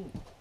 Hum.